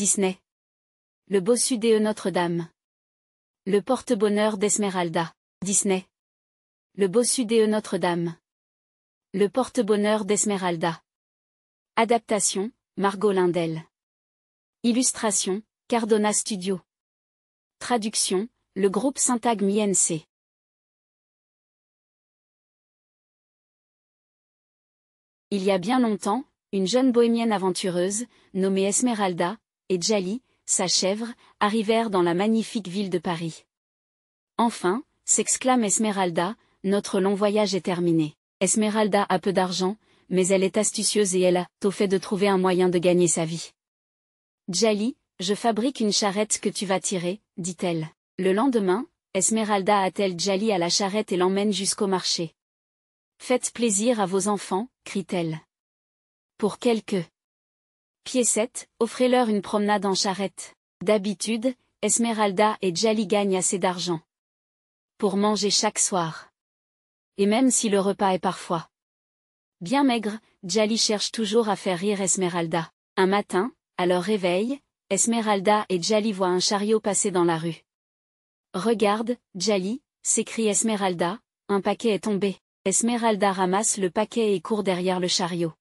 Disney. Le bossu de Notre-Dame. Le porte-bonheur d'Esmeralda. Disney. Le bossu de Notre-Dame. Le porte-bonheur d'Esmeralda. Adaptation, Margot Lindel. Illustration, Cardona Studio. Traduction, le groupe Syntagme INC. Il y a bien longtemps, une jeune bohémienne aventureuse, nommée Esmeralda, et Djali, sa chèvre, arrivèrent dans la magnifique ville de Paris. Enfin, s'exclame Esmeralda, notre long voyage est terminé. Esmeralda a peu d'argent, mais elle est astucieuse et elle a au fait de trouver un moyen de gagner sa vie. Djali, je fabrique une charrette que tu vas tirer, dit-elle. Le lendemain, Esmeralda attelle Djali à la charrette et l'emmène jusqu'au marché. Faites plaisir à vos enfants, crie-t-elle. Pour quelques piécettes, offrez-leur une promenade en charrette. D'habitude, Esmeralda et Djali gagnent assez d'argent. Pour manger chaque soir. Et même si le repas est parfois bien maigre, Djali cherche toujours à faire rire Esmeralda. Un matin, à leur réveil, Esmeralda et Djali voient un chariot passer dans la rue. Regarde, Djali, s'écrie Esmeralda, un paquet est tombé. Esmeralda ramasse le paquet et court derrière le chariot.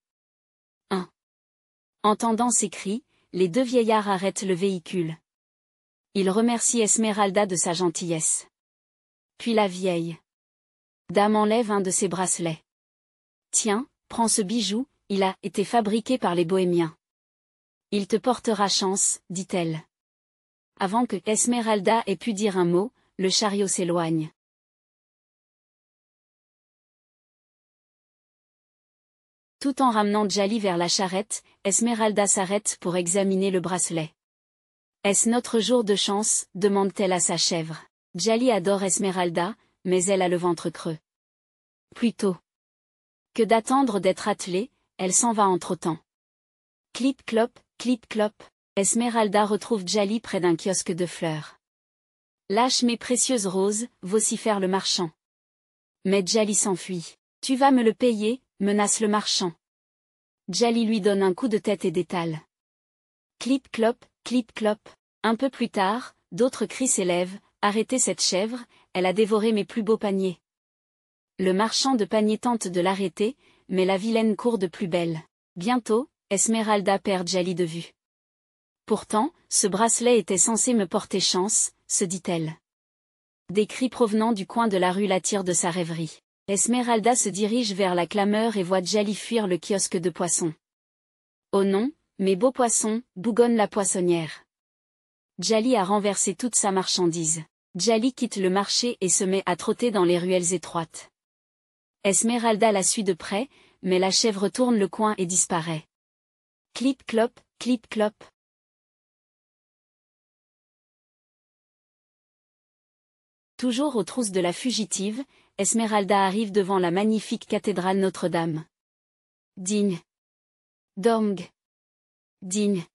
1. Entendant ces cris, les deux vieillards arrêtent le véhicule. Ils remercient Esmeralda de sa gentillesse. Puis la vieille dame enlève un de ses bracelets. Tiens, prends ce bijou, il a été fabriqué par les bohémiens. Il te portera chance, dit-elle. Avant que Esmeralda ait pu dire un mot, le chariot s'éloigne. Tout en ramenant Djali vers la charrette, Esmeralda s'arrête pour examiner le bracelet. Est-ce notre jour de chance? demande-t-elle à sa chèvre. Djali adore Esmeralda, mais elle a le ventre creux. Plutôt que d'attendre d'être attelée, elle s'en va entre-temps. Clip-clop, clip-clop, Esmeralda retrouve Djali près d'un kiosque de fleurs. Lâche mes précieuses roses, vocifère le marchand. Mais Djali s'enfuit. Tu vas me le payer, menace le marchand. Djali lui donne un coup de tête et d'étale. Clip-clop, clip-clop. Un peu plus tard, d'autres cris s'élèvent, arrêtez cette chèvre, elle a dévoré mes plus beaux paniers. Le marchand de paniers tente de l'arrêter, mais la vilaine court de plus belle. Bientôt, Esmeralda perd Djali de vue. Pourtant, ce bracelet était censé me porter chance, se dit-elle. Des cris provenant du coin de la rue l'attirent de sa rêverie. Esmeralda se dirige vers la clameur et voit Djali fuir le kiosque de poissons. Oh non, mes beaux poissons, bougonne la poissonnière. Djali a renversé toute sa marchandise. Djali quitte le marché et se met à trotter dans les ruelles étroites. Esmeralda la suit de près, mais la chèvre tourne le coin et disparaît. Clip-clop, clip-clop. Toujours aux trousses de la fugitive, Esmeralda arrive devant la magnifique cathédrale Notre-Dame. Digne. Dong. Digne.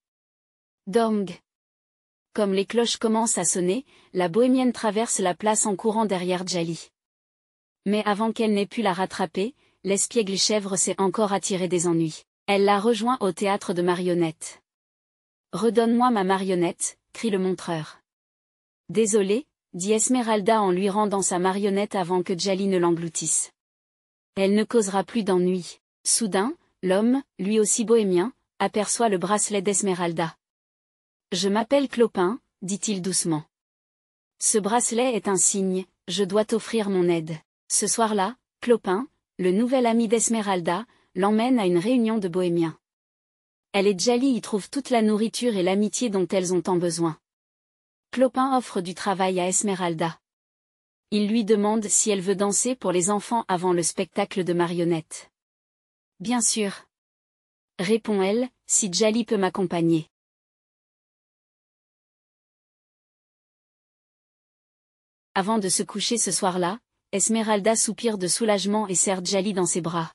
Dong. Comme les cloches commencent à sonner, la bohémienne traverse la place en courant derrière Djali. Mais avant qu'elle n'ait pu la rattraper, l'espiègle chèvre s'est encore attiré des ennuis. Elle la rejoint au théâtre de marionnettes. Redonne-moi ma marionnette, crie le montreur. Désolé, dit Esmeralda en lui rendant sa marionnette avant que Djali ne l'engloutisse. Elle ne causera plus d'ennui. Soudain, l'homme, lui aussi bohémien, aperçoit le bracelet d'Esmeralda. Je m'appelle Clopin, dit-il doucement. Ce bracelet est un signe, je dois t'offrir mon aide. Ce soir-là, Clopin, le nouvel ami d'Esmeralda, l'emmène à une réunion de bohémiens. Elle et Djali y trouvent toute la nourriture et l'amitié dont elles ont tant besoin. Clopin offre du travail à Esmeralda. Il lui demande si elle veut danser pour les enfants avant le spectacle de marionnettes. Bien sûr. Répond-elle, si Djali peut m'accompagner. Avant de se coucher ce soir-là, Esmeralda soupire de soulagement et serre Djali dans ses bras.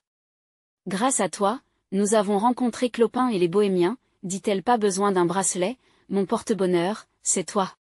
Grâce à toi, nous avons rencontré Clopin et les bohémiens, dit-elle pas besoin d'un bracelet, mon porte-bonheur, c'est toi.